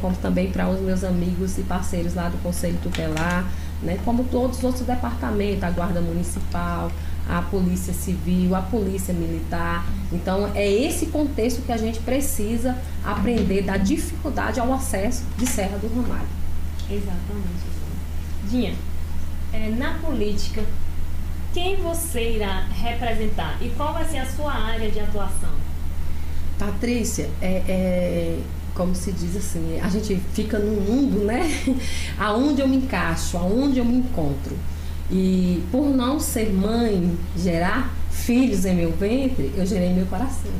como também para os meus amigos e parceiros lá do Conselho Tutelar, né? como todos os outros departamentos, a Guarda Municipal, a Polícia Civil, a Polícia Militar. Então, é esse contexto que a gente precisa aprender da dificuldade ao acesso de Serra do Ramalho. Exatamente. Dinha, é, na política, quem você irá representar e qual vai ser a sua área de atuação? Patrícia, é, é, como se diz assim, a gente fica num mundo, né? aonde eu me encaixo, aonde eu me encontro. E por não ser mãe, gerar filhos em meu ventre, eu gerei meu coração.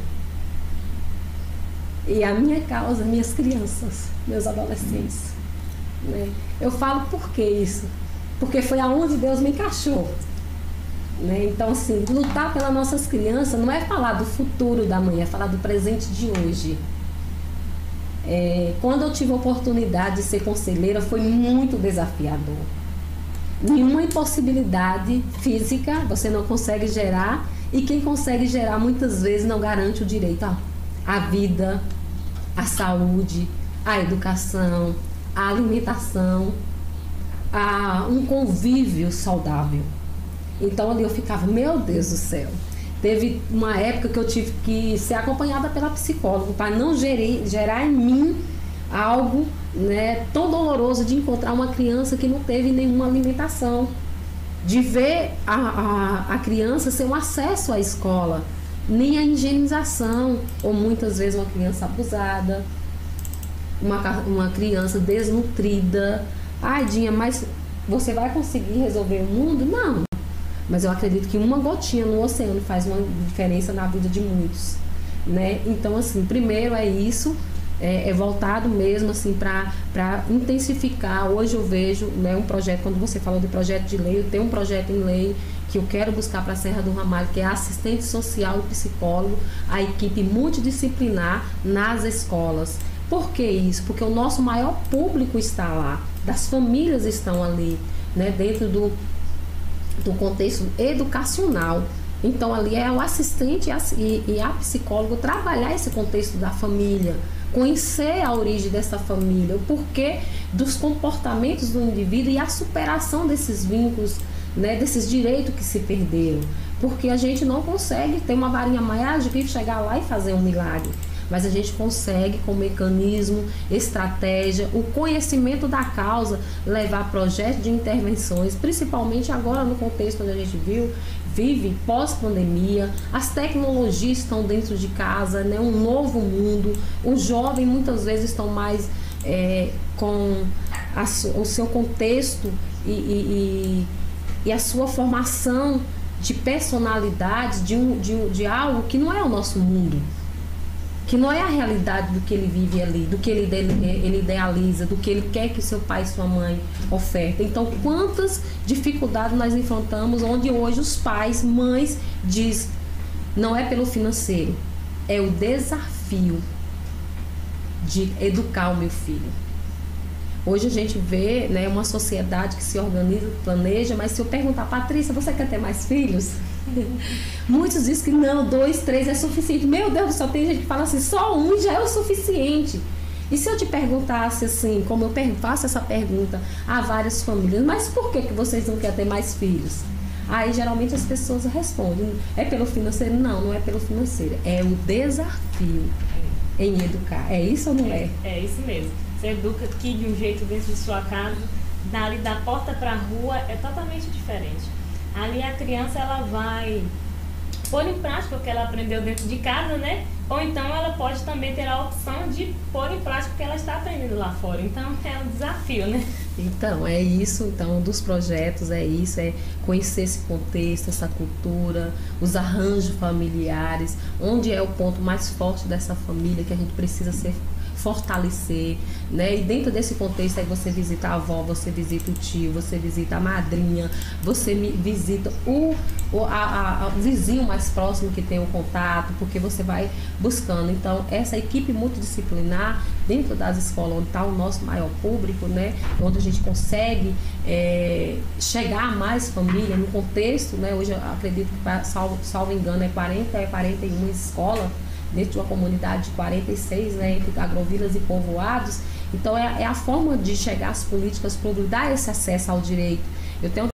E a minha causa, minhas crianças, meus adolescentes. Né? Eu falo por que isso? Porque foi aonde Deus me encaixou. Né? Então, assim, lutar pelas nossas crianças não é falar do futuro da manhã, é falar do presente de hoje. É, quando eu tive a oportunidade de ser conselheira, foi muito desafiador. Nenhuma impossibilidade física você não consegue gerar, e quem consegue gerar muitas vezes não garante o direito à vida, à saúde, à educação, à alimentação, a um convívio saudável. Então ali eu ficava, meu Deus do céu. Teve uma época que eu tive que ser acompanhada pela psicóloga para não gerir, gerar em mim algo né, tão doloroso de encontrar uma criança que não teve nenhuma alimentação. De ver a, a, a criança ser um acesso à escola, nem a higienização, ou muitas vezes uma criança abusada, uma, uma criança desnutrida. Ai, Dinha, mas você vai conseguir resolver o mundo? Não. Mas eu acredito que uma gotinha no oceano faz uma diferença na vida de muitos, né? Então, assim, primeiro é isso, é, é voltado mesmo assim para intensificar. Hoje eu vejo né, um projeto, quando você falou de projeto de lei, eu tenho um projeto em lei que eu quero buscar para a Serra do Ramalho, que é assistente social e psicólogo, a equipe multidisciplinar nas escolas. Por que isso? Porque o nosso maior público está lá, das famílias estão ali, né, dentro do, do contexto educacional. Então ali é o assistente e, a psicólogo trabalhar esse contexto da família, conhecer a origem dessa família, o porquê dos comportamentos do indivíduo e a superação desses vínculos, né, desses direitos que se perderam. Porque a gente não consegue ter uma varinha mágica e chegar lá e fazer um milagre mas a gente consegue, com mecanismo, estratégia, o conhecimento da causa, levar projetos de intervenções, principalmente agora no contexto onde a gente viu, vive pós-pandemia, as tecnologias estão dentro de casa, né? um novo mundo, os jovens muitas vezes estão mais é, com a, o seu contexto e, e, e, a sua formação de personalidade, de, um, de, de algo que não é o nosso mundo que não é a realidade do que ele vive ali, do que ele, ele idealiza, do que ele quer que seu pai e sua mãe ofertem. Então, quantas dificuldades nós enfrentamos onde hoje os pais, mães diz não é pelo financeiro, é o desafio de educar o meu filho. Hoje a gente vê né, uma sociedade que se organiza, planeja, mas se eu perguntar, Patrícia, você quer ter mais filhos? Muitos dizem que não, dois, três é suficiente. Meu Deus, só tem gente que fala assim, só um já é o suficiente. E se eu te perguntasse assim, como eu faço essa pergunta a várias famílias, mas por que, que vocês não querem ter mais filhos? Aí geralmente as pessoas respondem, é pelo financeiro? Não, não é pelo financeiro, é o desafio em educar. É isso ou não é? É, é isso mesmo. Você educa aqui de um jeito dentro de sua casa, dali da porta para a rua é totalmente diferente ali a criança ela vai pôr em prática o que ela aprendeu dentro de casa, né? Ou então ela pode também ter a opção de pôr em prática o que ela está aprendendo lá fora. Então é um desafio, né? Então, é isso, então, dos projetos, é isso, é conhecer esse contexto, essa cultura, os arranjos familiares, onde é o ponto mais forte dessa família que a gente precisa ser fortalecer, né? E dentro desse contexto aí você visita a avó, você visita o tio, você visita a madrinha, você visita o, o, a, a, vizinho mais próximo que tem o contato, porque você vai buscando. Então, essa equipe multidisciplinar dentro das escolas onde está o nosso maior público, né? Onde a gente consegue é, chegar a mais família no contexto, né? Hoje eu acredito que, salvo, salvo engano, é 40, é 41 escolas dentro de uma comunidade de 46, né, entre agrovilas e povoados, Então é, é a forma de chegar às políticas públicas, dar esse acesso ao direito. Eu tenho